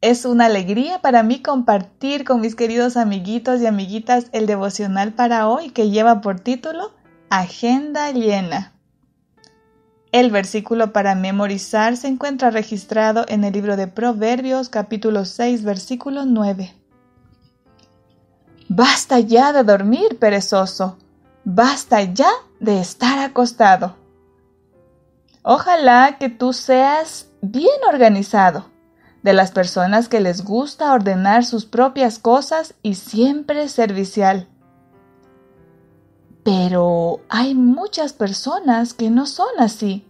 Es una alegría para mí compartir con mis queridos amiguitos y amiguitas el devocional para hoy que lleva por título Agenda llena. El versículo para memorizar se encuentra registrado en el libro de Proverbios capítulo 6 versículo 9. Basta ya de dormir, perezoso. Basta ya de estar acostado. Ojalá que tú seas bien organizado, de las personas que les gusta ordenar sus propias cosas y siempre servicial. Pero hay muchas personas que no son así.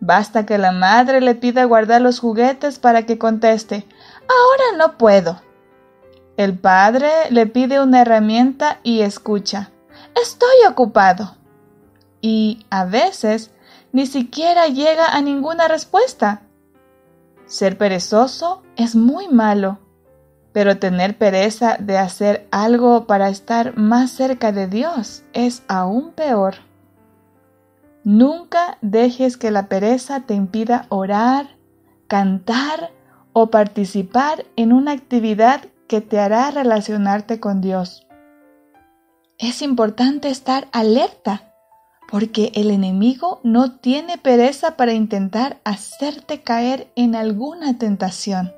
Basta que la madre le pida guardar los juguetes para que conteste, ahora no puedo. El padre le pide una herramienta y escucha, estoy ocupado. Y a veces ni siquiera llega a ninguna respuesta. Ser perezoso es muy malo pero tener pereza de hacer algo para estar más cerca de Dios es aún peor. Nunca dejes que la pereza te impida orar, cantar o participar en una actividad que te hará relacionarte con Dios. Es importante estar alerta porque el enemigo no tiene pereza para intentar hacerte caer en alguna tentación.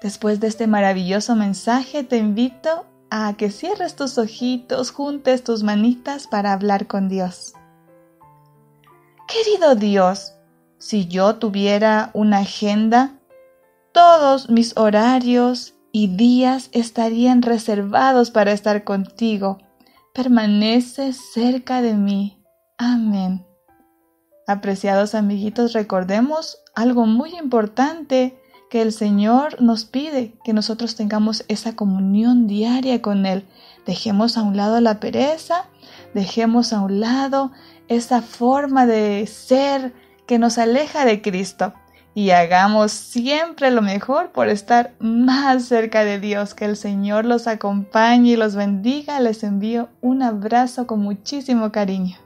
Después de este maravilloso mensaje, te invito a que cierres tus ojitos, juntes tus manitas para hablar con Dios. Querido Dios, si yo tuviera una agenda, todos mis horarios y días estarían reservados para estar contigo. Permanece cerca de mí. Amén. Apreciados amiguitos, recordemos algo muy importante que el Señor nos pide que nosotros tengamos esa comunión diaria con Él. Dejemos a un lado la pereza, dejemos a un lado esa forma de ser que nos aleja de Cristo y hagamos siempre lo mejor por estar más cerca de Dios. Que el Señor los acompañe y los bendiga. Les envío un abrazo con muchísimo cariño.